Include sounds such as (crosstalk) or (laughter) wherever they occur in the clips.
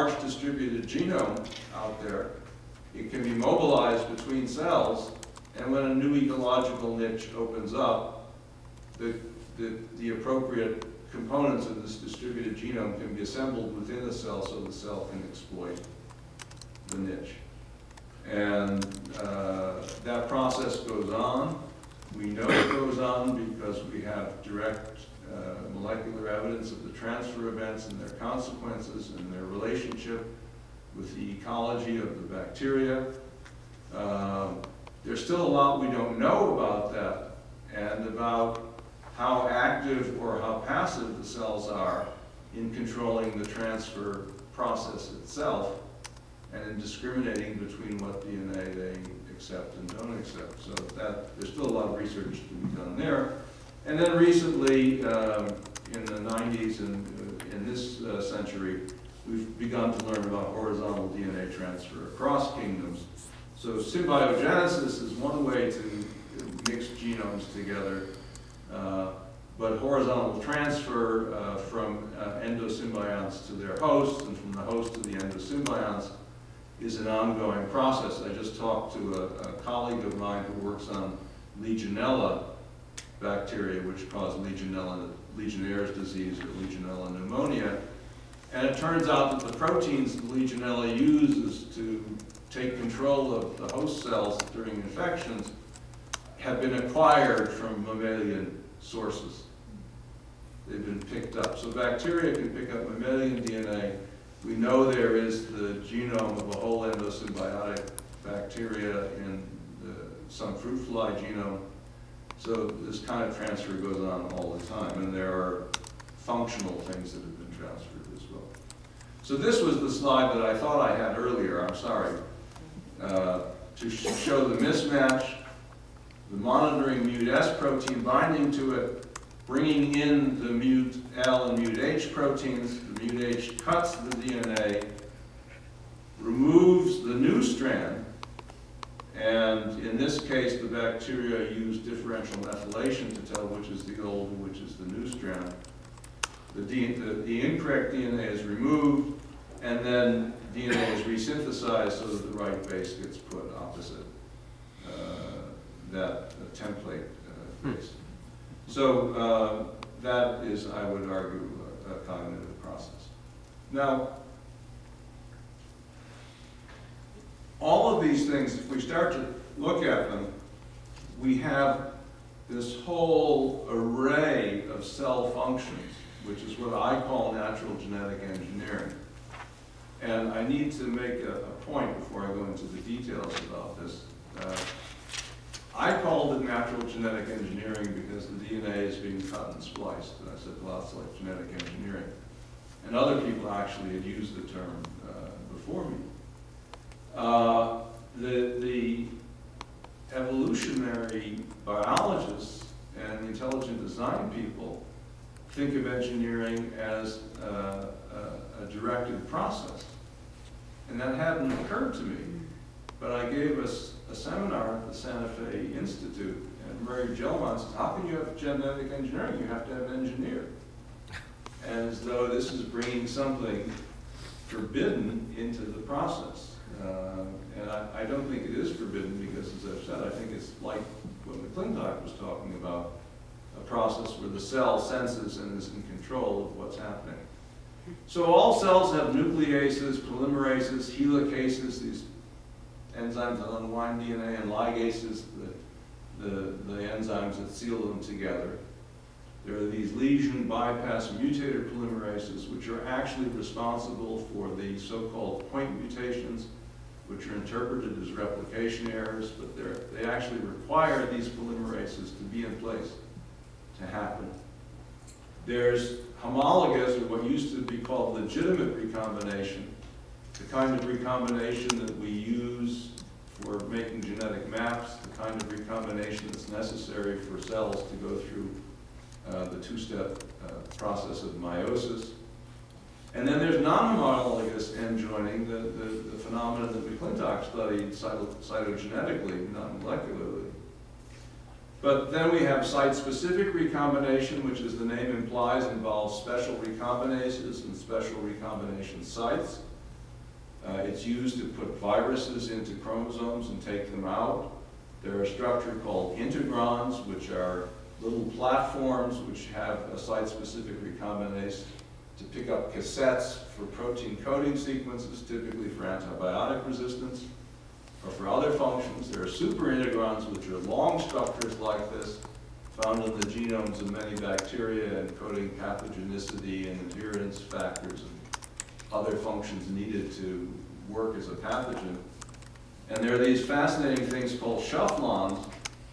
large distributed genome out there. It can be mobilized between cells, and when a new ecological niche opens up, the, the, the appropriate components of this distributed genome can be assembled within the cell so the cell can exploit the niche. And uh, that process goes on. We know it goes on because we have direct molecular evidence of the transfer events and their consequences and their relationship with the ecology of the bacteria. Uh, there's still a lot we don't know about that and about how active or how passive the cells are in controlling the transfer process itself and in discriminating between what DNA they accept and don't accept. So that there's still a lot of research to be done there. And then recently, um, in the 90s and uh, in this uh, century, we've begun to learn about horizontal DNA transfer across kingdoms. So symbiogenesis is one way to mix genomes together, uh, but horizontal transfer uh, from uh, endosymbionts to their hosts and from the host to the endosymbionts is an ongoing process. I just talked to a, a colleague of mine who works on Legionella bacteria, which cause Legionella, Legionnaire's disease or Legionella pneumonia. And it turns out that the proteins Legionella uses to take control of the host cells during infections have been acquired from mammalian sources. They've been picked up. So bacteria can pick up mammalian DNA we know there is the genome of a whole endosymbiotic bacteria in the, some fruit fly genome. So this kind of transfer goes on all the time, and there are functional things that have been transferred as well. So this was the slide that I thought I had earlier, I'm sorry, uh, to sh show the mismatch, the monitoring MutS protein binding to it, bringing in the mute L and MutH proteins. The MutH cuts the DNA, removes the new strand, and in this case, the bacteria use differential methylation to tell which is the old and which is the new strand. The, the, the incorrect DNA is removed, and then DNA is resynthesized so that the right base gets put opposite uh, that template uh, base. So uh, that is, I would argue, a, a cognitive process. Now, all these things, if we start to look at them, we have this whole array of cell functions, which is what I call natural genetic engineering. And I need to make a, a point before I go into the details about this. Uh, I called it natural genetic engineering because the DNA is being cut and spliced. And I said, well, that's like genetic engineering. And other people actually had used the term uh, before me. Uh, the, the evolutionary biologists and the intelligent design people think of engineering as a, a directed process. And that hadn't occurred to me. But I gave us a seminar at the Santa Fe Institute, and Murray Gell-Mann says, how can you have genetic engineering? You have to have an engineer. And as though this is bringing something forbidden into the process. Uh, and I, I, don't think it is forbidden because, as I've said, I think it's like what McClintock was talking about, a process where the cell senses and is in control of what's happening. So all cells have nucleases, polymerases, helicases, these enzymes that unwind DNA and ligases, the, the, the enzymes that seal them together. There are these lesion bypass mutator polymerases, which are actually responsible for the so-called point mutations, which are interpreted as replication errors, but they actually require these polymerases to be in place to happen. There's homologous, or what used to be called legitimate recombination, the kind of recombination that we use for making genetic maps, the kind of recombination that's necessary for cells to go through uh, the two-step uh, process of meiosis. And then there's non-homologous end joining, the, the, the phenomenon that McClintock studied cyto cytogenetically, not molecularly. But then we have site-specific recombination, which as the name implies involves special recombinases and special recombination sites. Uh, It's used to put viruses into chromosomes and take them out. There are a structure called integrons, which are little platforms which have a site-specific recombinase to pick up cassettes for protein coding sequences, typically for antibiotic resistance or for other functions. There are superintegrons, which are long structures like this, found in the genomes of many bacteria encoding pathogenicity and adherence factors and other functions needed to work as a pathogen. And there are these fascinating things called shufflons,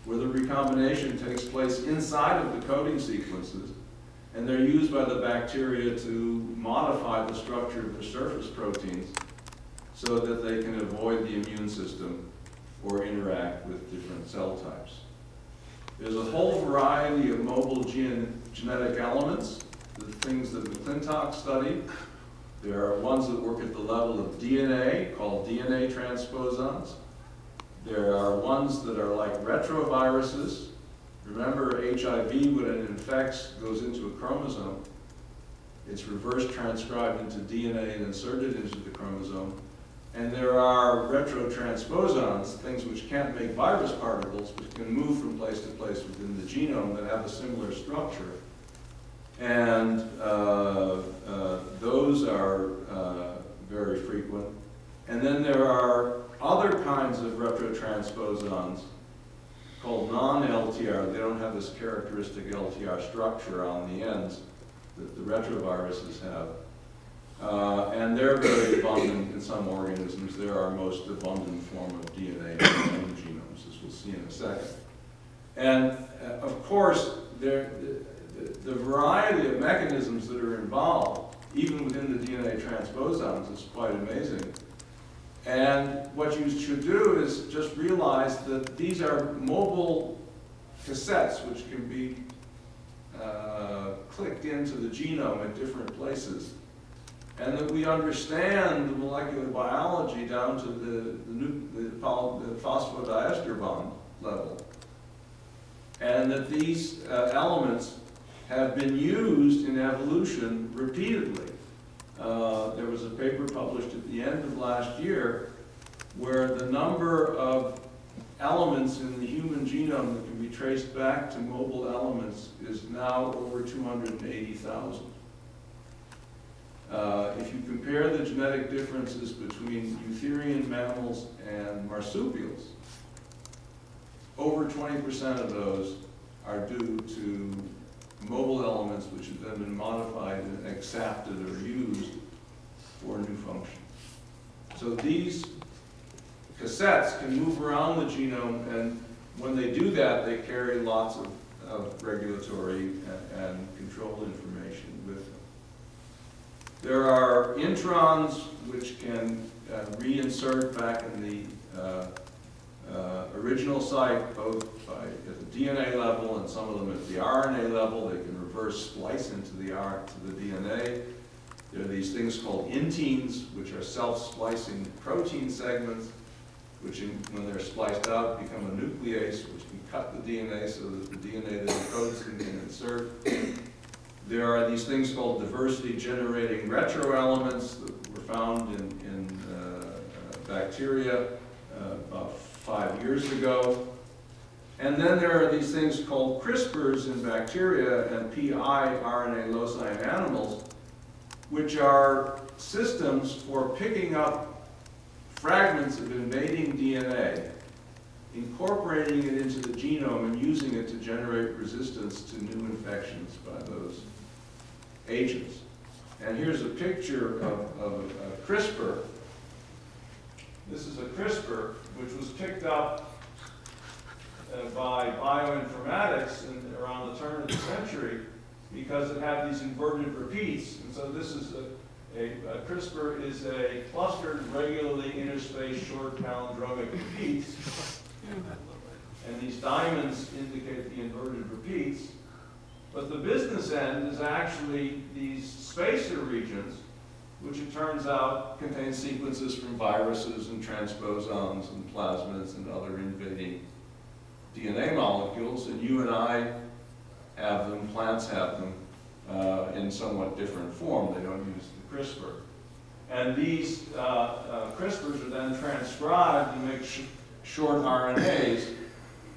where the recombination takes place inside of the coding sequences, and they're used by the bacteria to modify the structure of the surface proteins so that they can avoid the immune system or interact with different cell types. There's a whole variety of mobile gen genetic elements, the things that McClintock studied. There are ones that work at the level of DNA, called DNA transposons. There are ones that are like retroviruses. Remember, HIV, when it infects, goes into a chromosome. It's reverse transcribed into DNA and inserted into the chromosome. And there are retrotransposons, things which can't make virus particles, but can move from place to place within the genome that have a similar structure. And uh, uh, those are uh, very frequent. And then there are other kinds of retrotransposons called non-LTR. They don't have this characteristic LTR structure on the ends that the retroviruses have. Uh, and they're very abundant in some organisms. They're our most abundant form of DNA in genomes, as we'll see in a second. And uh, of course, there, the, the, variety of mechanisms that are involved, even within the DNA transposons, is quite amazing. And what you should do is just realize that these are mobile cassettes which can be uh, clicked into the genome at different places and that we understand the molecular biology down to the, the, the, the phosphodiester bond level. And that these uh, elements have been used in evolution repeatedly. Uh, there was a paper published at the end of last year where the number of elements in the human genome that can be traced back to mobile elements is now over 280,000. Uh, if you compare the genetic differences between eutherian mammals and marsupials, over 20% of those are due to mobile elements which have then been modified and accepted or used for a new function. So these cassettes can move around the genome and when they do that, they carry lots of, of regulatory and, and control information with them. There are introns which can uh, reinsert back in the uh, uh, original site, both by, at the DNA level and some of them at the RNA level. They can reverse splice into the, R, to the DNA. There are these things called inteins, which are self-splicing protein segments, which in, when they're spliced out become a nuclease, which can cut the DNA so that the DNA that encodes can be inserted. There are these things called diversity-generating retroelements that were found in, in uh, bacteria uh, about five years ago. And then there are these things called CRISPRs in bacteria and piRNA loci in animals, which are systems for picking up fragments of invading DNA, incorporating it into the genome and using it to generate resistance to new infections by those agents. And here's a picture of, of a CRISPR. This is a CRISPR which was picked up uh, by bioinformatics in, around the turn of the century because it had these inverted repeats. And so this is a, a, a CRISPR is a clustered, regularly interspaced short palindromic repeats. And these diamonds indicate the inverted repeats. But the business end is actually these spacer regions, which it turns out contains sequences from viruses and transposons and plasmids and other invading DNA molecules. And you and I have them, plants have them, uh, in somewhat different form. They don't use the CRISPR. And these uh, uh, CRISPRs are then transcribed to make sh short RNAs,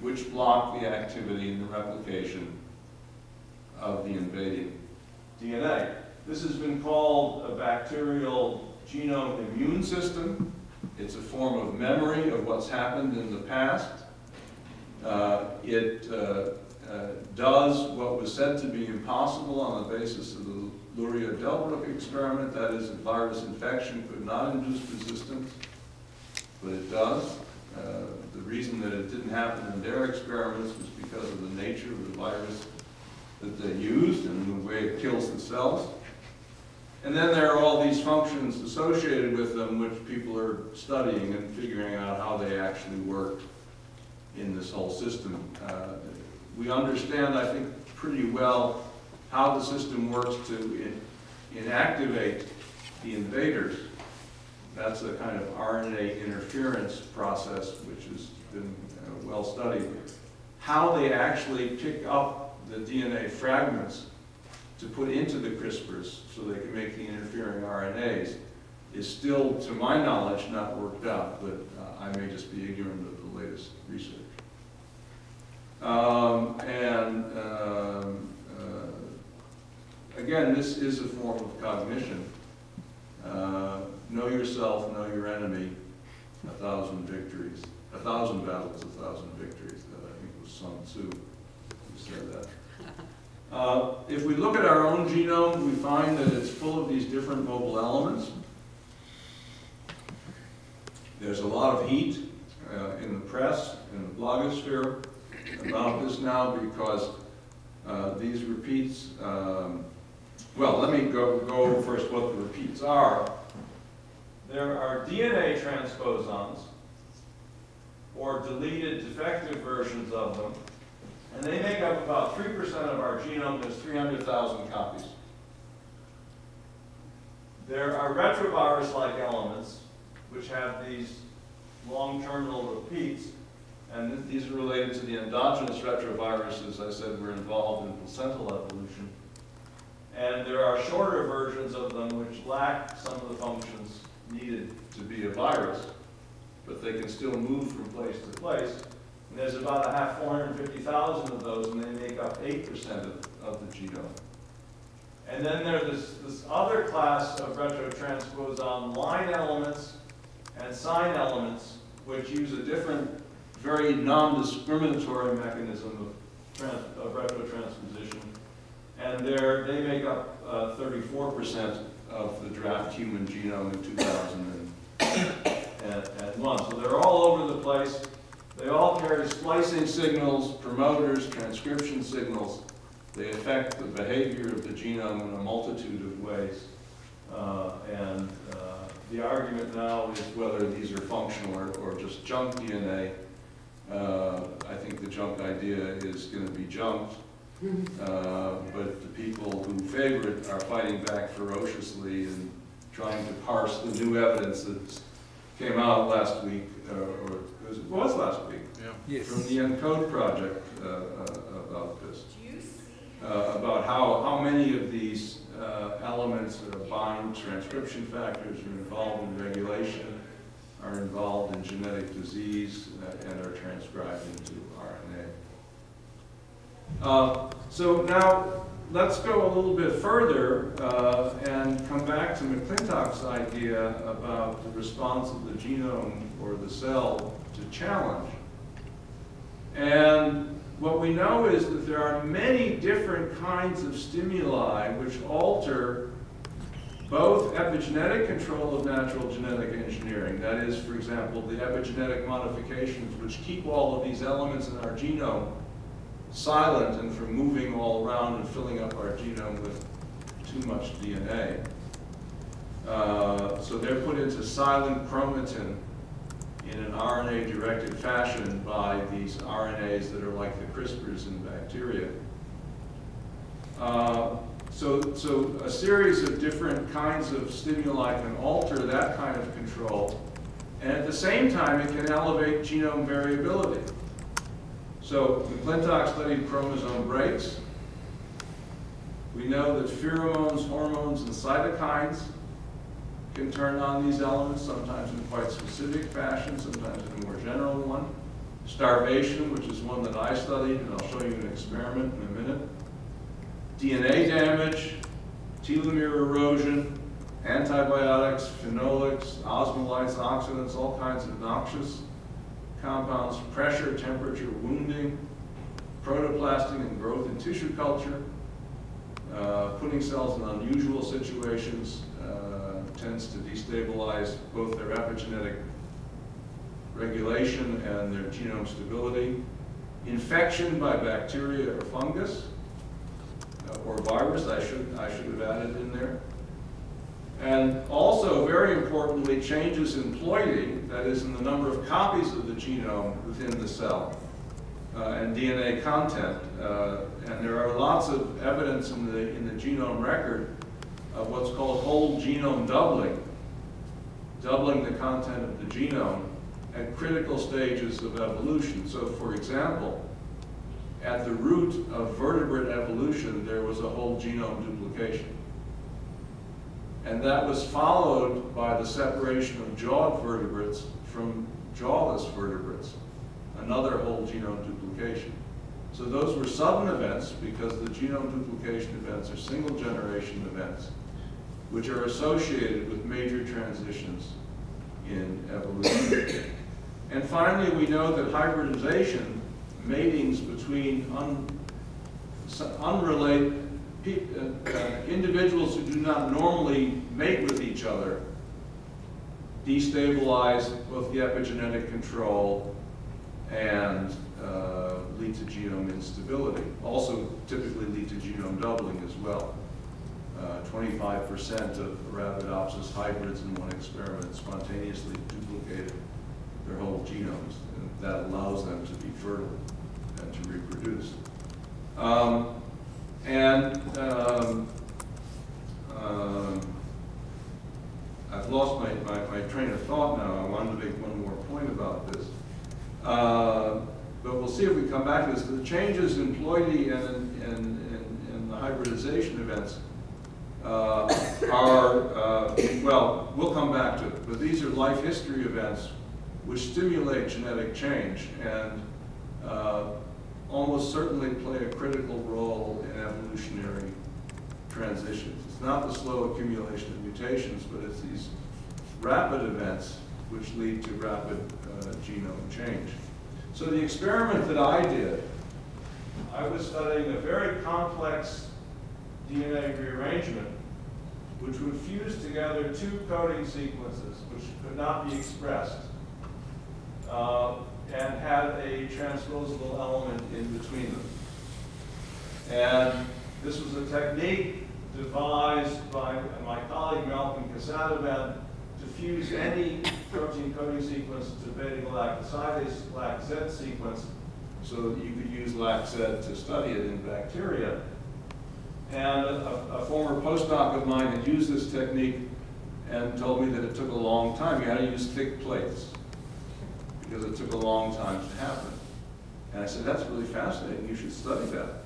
which block the activity and the replication of the invading DNA. This has been called a bacterial genome immune system. It's a form of memory of what's happened in the past. Uh, it uh, uh, does what was said to be impossible on the basis of the Luria-Delbruck experiment, that is, a virus infection could not induce resistance, but it does. Uh, the reason that it didn't happen in their experiments was because of the nature of the virus that they used and the way it kills the cells. And then there are all these functions associated with them which people are studying and figuring out how they actually work in this whole system. Uh, we understand, I think, pretty well how the system works to in, inactivate the invaders. That's a kind of RNA interference process which has been uh, well studied. How they actually pick up the DNA fragments to put into the CRISPRs so they can make the interfering RNAs is still, to my knowledge, not worked out, but uh, I may just be ignorant of the latest research. Um, and um, uh, again, this is a form of cognition. Uh, know yourself, know your enemy, a thousand victories. A thousand battles, a thousand victories. Uh, I think was Sun Tzu who said that. Uh, if we look at our own genome, we find that it's full of these different mobile elements. There's a lot of heat uh, in the press, in the blogosphere about this now because uh, these repeats, um, well, let me go, go over first what the repeats are. There are DNA transposons, or deleted defective versions of them, and they make up about 3% of our genome. There's 300,000 copies. There are retrovirus-like elements, which have these long terminal repeats, and these are related to the endogenous retroviruses I said were involved in placental evolution. And there are shorter versions of them which lack some of the functions needed to be a virus, but they can still move from place to place. And there's about a half 450,000 of those, and they make up 8% of, of the genome. And then there's this, this other class of retrotransposon LINE elements and SINE elements, which use a different, very non-discriminatory mechanism of, trans, of retrotransposition. And they make up 34% uh, of the draft human genome in 2001. So they're all over the place. They all carry splicing signals, promoters, transcription signals. They affect the behavior of the genome in a multitude of ways. Uh, and uh, the argument now is whether these are functional or, or just junk DNA. Uh, I think the junk idea is going to be junked. (laughs) Uh, but the people who favor it are fighting back ferociously and trying to parse the new evidence that came out last week, uh, or it was last week, Yeah. Yes. from the ENCODE project uh, uh, about this. Uh, about how, how many of these uh, elements that bind transcription factors are involved in regulation, are involved in genetic disease, uh, and are transcribed into RNA. Uh, so now, let's go a little bit further uh, and come back to McClintock's idea about the response of the genome or the cell to challenge. And what we know is that there are many different kinds of stimuli which alter both epigenetic control of natural genetic engineering, that is, for example, the epigenetic modifications which keep all of these elements in our genome silent and from moving all around and filling up our genome with too much DNA. Uh, so they're put into silent chromatin in an RNA-directed fashion by these RNAs that are like the CRISPRs in bacteria. Uh, so, so a series of different kinds of stimuli can alter that kind of control, and at the same time, it can elevate genome variability. So McClintock studied chromosome breaks. We know that pheromones, hormones, and cytokines can turn on these elements, sometimes in quite specific fashion, sometimes in a more general one. Starvation, which is one that I studied, and I'll show you an experiment in a minute. DNA damage, telomere erosion, antibiotics, phenolics, osmolytes, oxidants, all kinds of noxious compounds, pressure, temperature, wounding, protoplasting and growth in tissue culture, uh, putting cells in unusual situations uh, tends to destabilize both their epigenetic regulation and their genome stability. Infection by bacteria or fungus, uh, or virus, I should, I should have added in there. And also, very importantly, changes in ploidy, that is in the number of copies of the genome within the cell, uh, and DNA content. Uh, and there are lots of evidence in the, in the genome record of what's called whole genome doubling, doubling the content of the genome at critical stages of evolution. So for example, at the root of vertebrate evolution, there was a whole genome duplication. And that was followed by the separation of jawed vertebrates from jawless vertebrates, another whole genome duplication. So those were sudden events because the genome duplication events are single generation events, which are associated with major transitions in evolution. and finally, we know that hybridization, matings between un, unrelated uh, uh, individuals who do not normally mate with each other destabilize both the epigenetic control and uh, lead to genome instability. Also typically lead to genome doubling as well. 25% uh, of Arabidopsis hybrids in one experiment spontaneously duplicated their whole genomes, and that allows them to be fertile and to reproduce. Um, and um, um, I've lost my, my, my, train of thought now. I wanted to make one more point about this. Uh, but we'll see if we come back to this. The changes in ploidy and the hybridization events uh, are, uh, well, we'll come back to it. But these are life history events which stimulate genetic change. And uh, almost certainly play a critical role in evolutionary transitions. It's not the slow accumulation of mutations, but it's these rapid events which lead to rapid uh, genome change. So the experiment that I did, I was studying a very complex DNA rearrangement which would fuse together two coding sequences which could not be expressed. Uh, and had a transposable element in between them. And this was a technique devised by my colleague Malcolm Casadaban to fuse any protein coding sequence to beta-galactosidase LAC-Z sequence so that you could use LAC-Z to study it in bacteria. And a, a, former postdoc of mine had used this technique and told me that it took a long time. You had to use thick plates because it took a long time to happen. And I said, that's really fascinating, you should study that.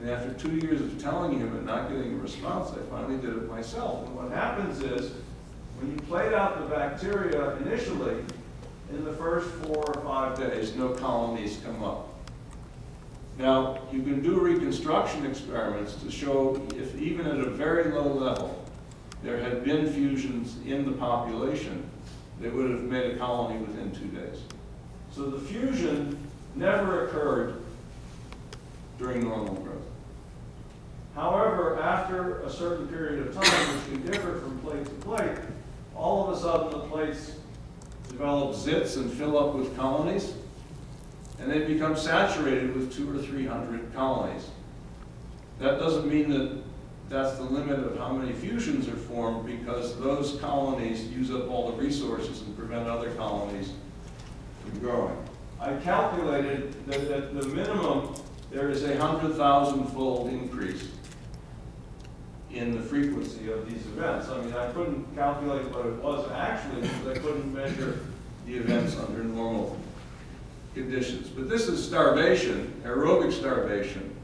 And after two years of telling him and not getting a response, I finally did it myself. And what happens is, when you plate out the bacteria initially, in the first four or five days, no colonies come up. Now, you can do reconstruction experiments to show if even at a very low level, there had been fusions in the population, they would have made a colony within two days. So the fusion never occurred during normal growth. However, after a certain period of time, which can differ from plate to plate, all of a sudden the plates develop zits and fill up with colonies, and they become saturated with two or three hundred colonies. That doesn't mean that that's the limit of how many fusions are formed because those colonies use up all the resources and prevent other colonies from growing. I calculated that at the minimum there is a hundred thousand fold increase in the frequency of these events. I mean, I couldn't calculate what it was actually because I couldn't measure the events under normal conditions. But this is starvation, aerobic starvation.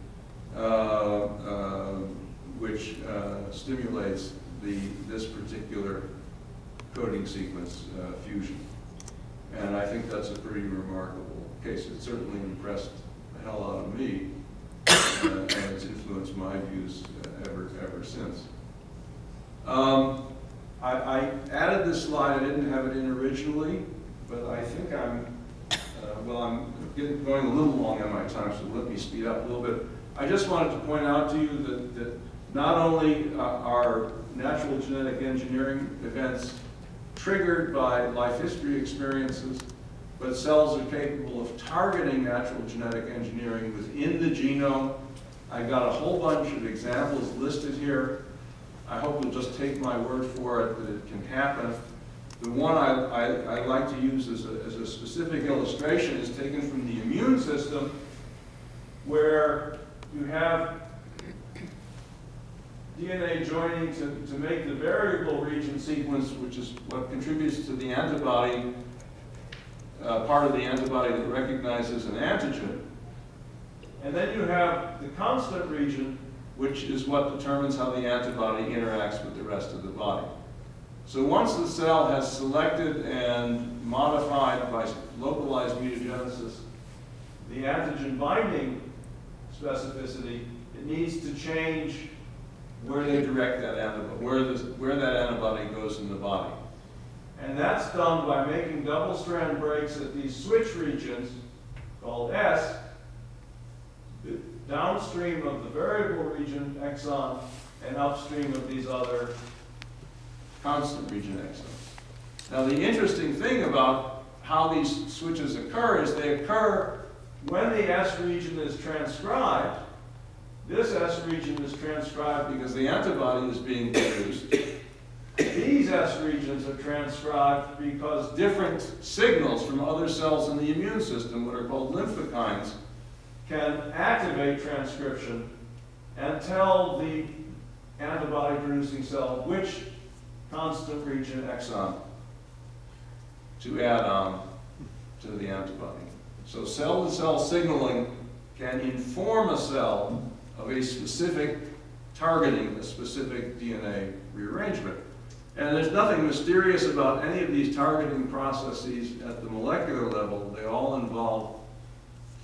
Uh, uh, which uh, stimulates the, this particular coding sequence uh, fusion. And I think that's a pretty remarkable case. It certainly impressed the hell out of me, uh, and it's influenced my views uh, ever, ever since. Um, I, I added this slide, I didn't have it in originally, but I think I'm, uh, well, I'm getting, going a little long on my time, so let me speed up a little bit. I just wanted to point out to you that, that not only uh, are natural genetic engineering events triggered by life history experiences, but cells are capable of targeting natural genetic engineering within the genome. I got a whole bunch of examples listed here. I hope you'll just take my word for it that it can happen. The one I, I, I like to use as a, as a specific illustration is taken from the immune system, where you have DNA joining to, to make the variable region sequence, which is what contributes to the antibody, uh, part of the antibody that recognizes an antigen. And then you have the constant region, which is what determines how the antibody interacts with the rest of the body. So once the cell has selected and modified by localized mutagenesis the antigen binding specificity, it needs to change where they direct that antibody, where, where that antibody goes in the body. And that's done by making double strand breaks at these switch regions called S, downstream of the variable region exon and upstream of these other constant region exons. Now the interesting thing about how these switches occur is they occur when the S region is transcribed this S region is transcribed because the antibody is being produced. These S regions are transcribed because different signals from other cells in the immune system, what are called lymphokines, can activate transcription and tell the antibody producing cell which constant region exon to add on to the antibody. So cell to cell signaling can inform a cell of a specific targeting, a specific DNA rearrangement. And there's nothing mysterious about any of these targeting processes at the molecular level. They all involve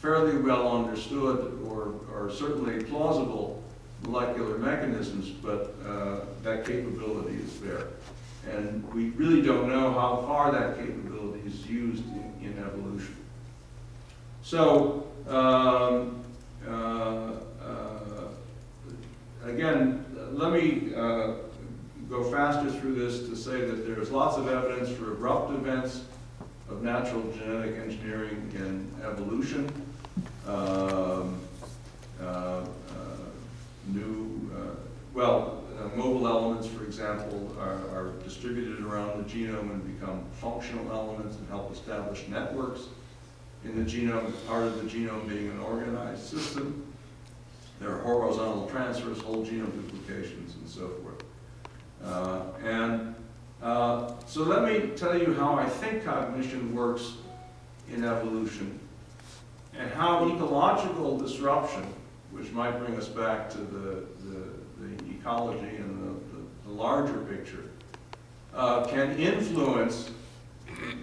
fairly well understood or, or certainly plausible molecular mechanisms, but uh, that capability is there. And we really don't know how far that capability is used in, in evolution. So, um, uh, again, let me uh, go faster through this to say that there's lots of evidence for abrupt events of natural genetic engineering in evolution. Um, uh, uh, new, uh, well, uh, mobile elements, for example, are, are distributed around the genome and become functional elements and help establish networks in the genome, part of the genome being an organized system. There are horizontal transfers, whole genome duplications, and so forth. Uh, and uh, so let me tell you how I think cognition works in evolution and how ecological disruption, which might bring us back to the, the, the ecology and the, the, the larger picture, uh, can influence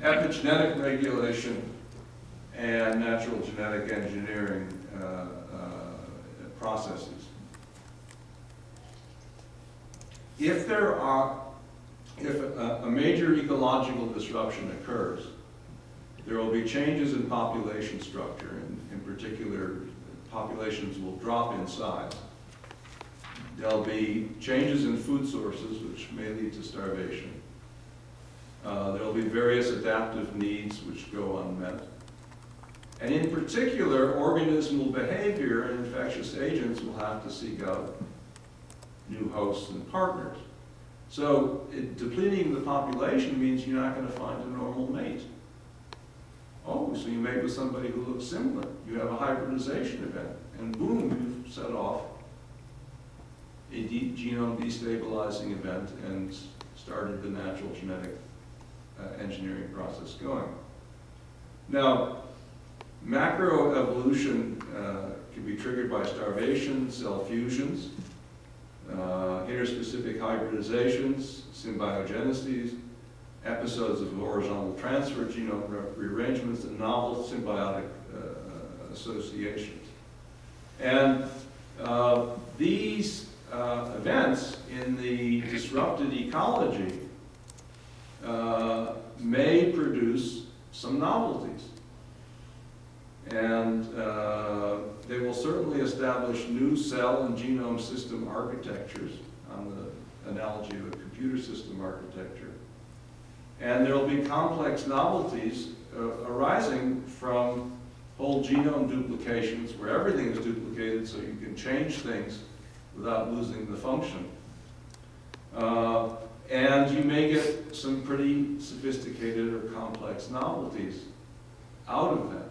epigenetic regulation and natural genetic engineering uh, processes. If there are, if a, a major ecological disruption occurs, there will be changes in population structure. and in particular, populations will drop in size. There'll be changes in food sources, which may lead to starvation. Uh, there'll be various adaptive needs which go unmet. And in particular, organismal behavior and infectious agents will have to seek out new hosts and partners. So it, depleting the population means you're not going to find a normal mate. Oh, so you mate with somebody who looks similar. You have a hybridization event, and boom, you've set off a de genome destabilizing event and started the natural genetic uh, engineering process going. Now, Macroevolution uh, can be triggered by starvation, cell fusions, uh, interspecific hybridizations, symbiogeneses, episodes of horizontal transfer, genome re- rearrangements, and novel symbiotic uh, associations. And uh, these uh, events in the disrupted ecology uh, may produce some novelties. And uh, they will certainly establish new cell and genome system architectures on the analogy of a computer system architecture. And there will be complex novelties uh, arising from whole genome duplications where everything is duplicated so you can change things without losing the function. Uh, and you may get some pretty sophisticated or complex novelties out of that.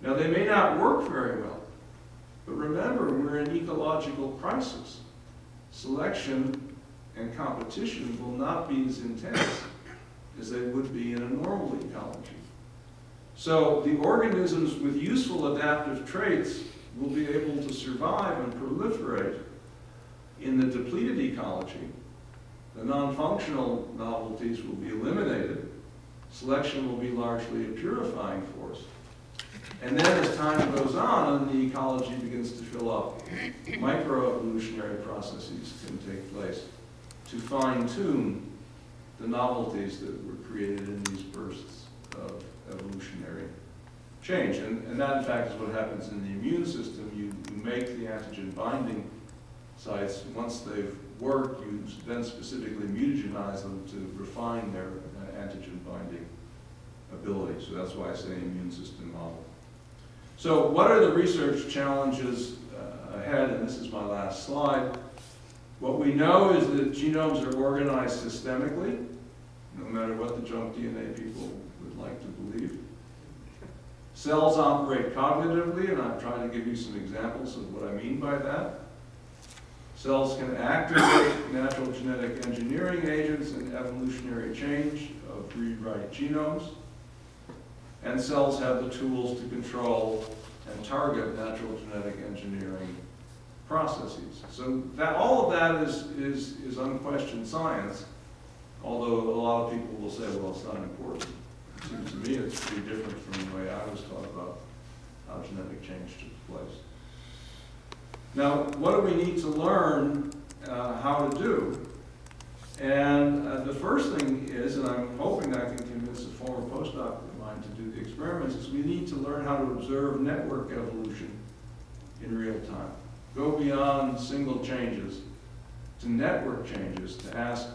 Now, they may not work very well, but remember, we're in ecological crisis. Selection and competition will not be as intense as they would be in a normal ecology. So the organisms with useful adaptive traits will be able to survive and proliferate in the depleted ecology. The non-functional novelties will be eliminated. Selection will be largely a purifying force. And then as time goes on the ecology begins to fill up, microevolutionary processes can take place to fine-tune the novelties that were created in these bursts of evolutionary change. And, and that, in fact, is what happens in the immune system. You, you make the antigen binding sites. Once they've worked, you then specifically mutagenize them to refine their uh, antigen binding ability. So that's why I say immune system model. So what are the research challenges uh, ahead? And this is my last slide. What we know is that genomes are organized systemically, no matter what the junk DNA people would like to believe. Cells operate cognitively, and I'm trying to give you some examples of what I mean by that. Cells can activate natural genetic engineering agents and evolutionary change of read-write genomes. And cells have the tools to control and target natural genetic engineering processes. So that all of that is, is, is unquestioned science, although a lot of people will say, well, it's not important. It seems to me it's pretty different from the way I was taught about how genetic change took place. Now, what do we need to learn uh, how to do? And uh, the first thing is, and I'm hoping I can convince a former postdoc mine to do the experiments, is we need to learn how to observe network evolution in real time. Go beyond single changes to network changes to ask,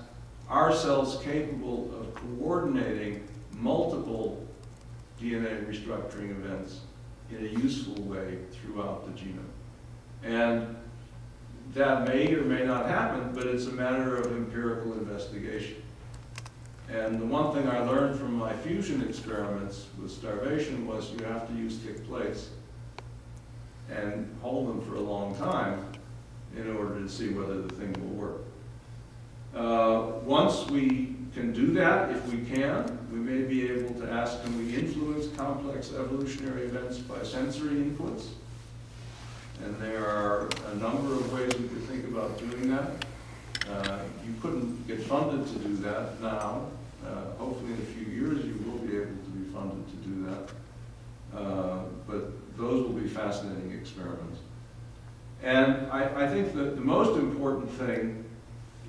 are cells capable of coordinating multiple DNA restructuring events in a useful way throughout the genome? And that may or may not happen, but it's a matter of empirical investigation. And the one thing I learned from my fusion experiments with starvation was you have to use thick plates and hold them for a long time in order to see whether the thing will work. Uh, once we can do that, if we can, we may be able to ask, can we influence complex evolutionary events by sensory inputs? And there are a number of ways we could think about doing that. Uh, you couldn't get funded to do that now. Uh, hopefully in a few years you will be able to be funded to do that. Uh, but those will be fascinating experiments. And I, I think that the most important thing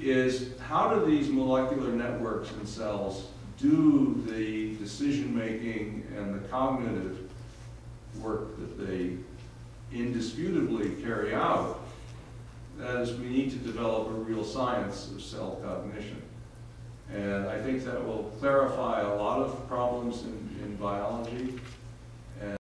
is how do these molecular networks in cells do the decision making and the cognitive work that they indisputably carry out. That is, we need to develop a real science of cell cognition. And I think that will clarify a lot of problems in, in biology